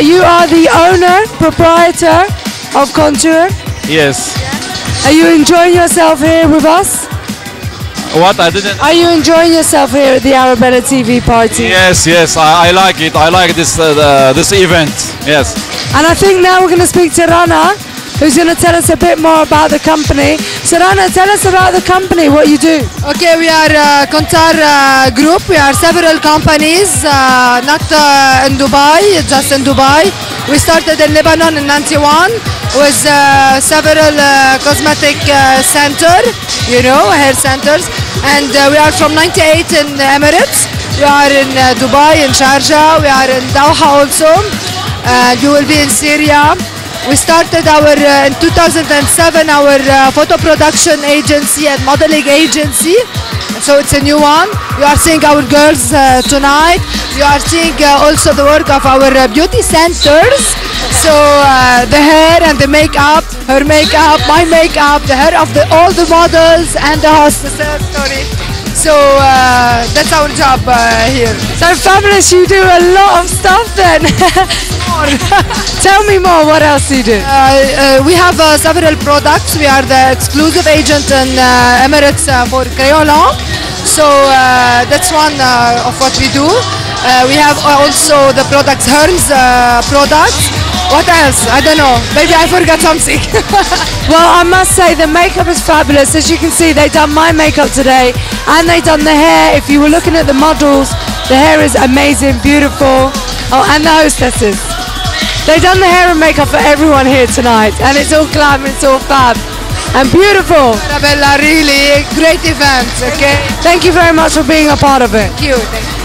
You are the owner, proprietor of Kontar. Yes. Are you enjoying yourself here with us? What I didn't. Are you enjoying yourself here at the Arabella TV party? Yes, yes, I, I like it. I like this uh, the, this event. Yes. And I think now we're going to speak to Rana, who's going to tell us a bit more about the company. So Rana, tell us about the company, what you do. Okay, we are uh, Kontar uh, Group. We are several companies, uh, not uh, in Dubai, just in Dubai. We started in Lebanon in 91 with uh, several uh, cosmetic uh, center, you know, hair centers. And we are from 98 in the Emirates. We are in Dubai, in Sharjah. We are in Doha also. You will be in Syria. We started our uh, in 2007 our uh, photo production agency and modeling agency. So it's a new one. You are seeing our girls uh, tonight. You are seeing uh, also the work of our uh, beauty centers. So uh, the hair and the makeup, her makeup, my makeup, the hair of the all the models and the hostesses. Sorry. So uh, that's our job uh, here. So fabulous, you do a lot of stuff then. Tell me more, what else do you do? Uh, uh, we have uh, several products. We are the exclusive agent in uh, Emirates uh, for Kryolan. So uh, that's one uh, of what we do. Uh, we have also the products, Hermes uh, products. What else? I don't know. Maybe I forgot something. Well, I must say the makeup is fabulous. As you can see, they done my makeup today and they done the hair. If you were looking at the models, the hair is amazing, beautiful. Oh, and the hostesses. They done the hair and makeup for everyone here tonight and it's all glam, it's all fab and beautiful. Arabella, really great event. Okay. Thank you very much for being a part of it. Thank you. Thank you.